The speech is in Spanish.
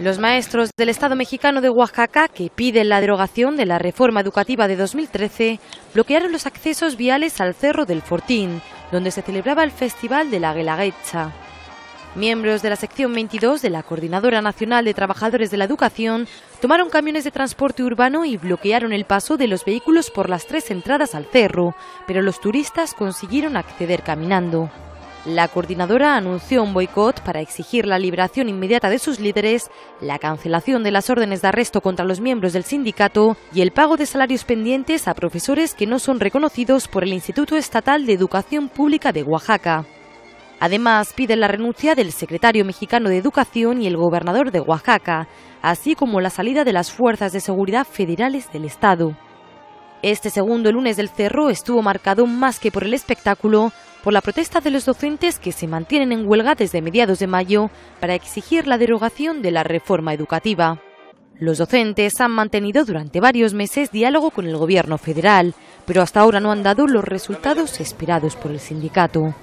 Los maestros del Estado mexicano de Oaxaca, que piden la derogación de la reforma educativa de 2013, bloquearon los accesos viales al Cerro del Fortín, donde se celebraba el Festival de la Guelaguetza. Miembros de la sección 22 de la Coordinadora Nacional de Trabajadores de la Educación tomaron camiones de transporte urbano y bloquearon el paso de los vehículos por las tres entradas al cerro, pero los turistas consiguieron acceder caminando. La coordinadora anunció un boicot para exigir la liberación inmediata de sus líderes, la cancelación de las órdenes de arresto contra los miembros del sindicato y el pago de salarios pendientes a profesores que no son reconocidos por el Instituto Estatal de Educación Pública de Oaxaca. Además, piden la renuncia del secretario mexicano de Educación y el gobernador de Oaxaca, así como la salida de las fuerzas de seguridad federales del Estado. Este segundo lunes del cerro estuvo marcado más que por el espectáculo, por la protesta de los docentes que se mantienen en huelga desde mediados de mayo para exigir la derogación de la reforma educativa. Los docentes han mantenido durante varios meses diálogo con el gobierno federal, pero hasta ahora no han dado los resultados esperados por el sindicato.